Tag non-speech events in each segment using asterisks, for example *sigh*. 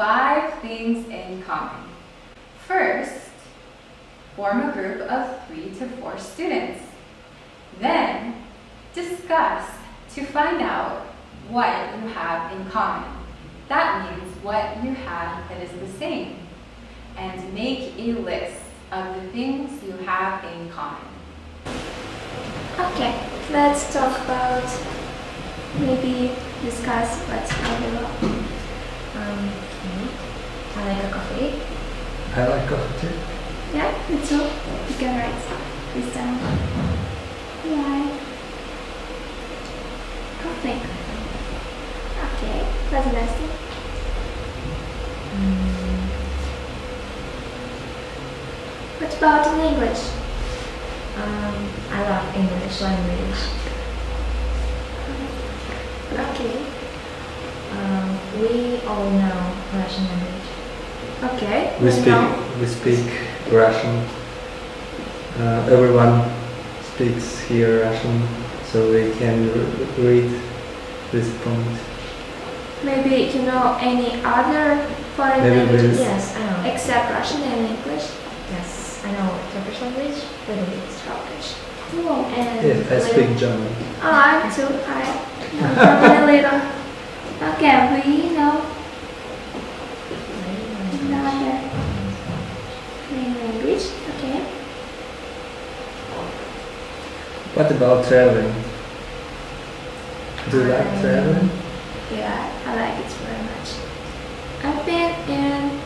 five things in common. First, form a group of three to four students. Then, discuss to find out what you have in common. That means what you have that is the same. And make a list of the things you have in common. Okay, let's talk about maybe discuss what's our Um, okay. I like a coffee. I like coffee too. Yeah, me too. You can write this down. Why? Coffee. Okay, what's the next thing? Mm, What about English? um, I love English language. Okay. Um, we all know Russian language. Okay. We speak know. we speak Russian. Uh, everyone speaks here Russian, so we can read this point. Maybe you know any other foreign Maybe languages we'll- Yes, I know. except Russian and English? Yes, I know Turkish language, little bit. Turkish. Oh. And Yes, I little- speak German. Oh, I'm too. I know German a little. Okay, we know another main language. Okay. What about traveling? Do you like I- traveling? Yeah, I like it very much. I've been in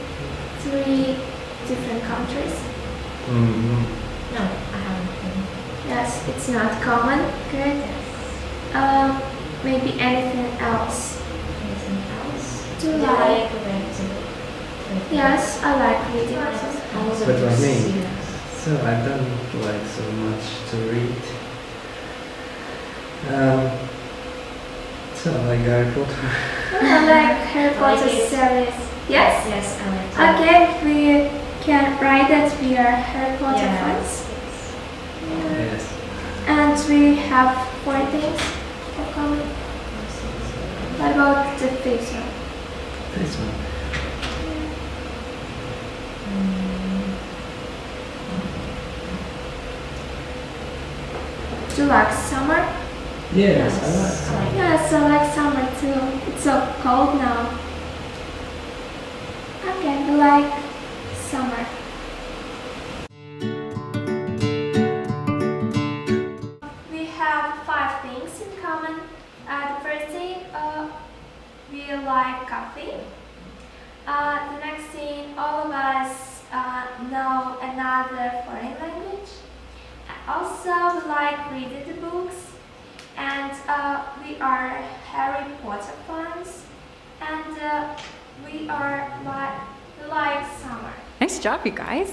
three different countries. hmm No, I haven't been. Yes, it's not common. Good. Yes. Um, maybe anything else. Anything else? Do you you like- like reading? Yes, I like reading. also. All the But like books, me. So I don't like so much to read. Um, so I like Harry Potter. *laughs* I like Harry I like Potter it. series. Yes. Yes, I like to. Okay, we can write that we are Harry Potter Yes. fans. Yeah. Yes. And we have four things in common. What about the fifth one? This one. Do you like summer? Yes, Yes, I like. I like- Yes, I like summer too. It's so cold now. Okay, we like summer. We have five things in common. Uh, the first thing, uh, we like coffee. Uh, the next thing, all of us uh, know another foreign language. Also, we like reading the books and uh, we are Harry Potter fans, and uh, we are like like summer. Nice job, you guys.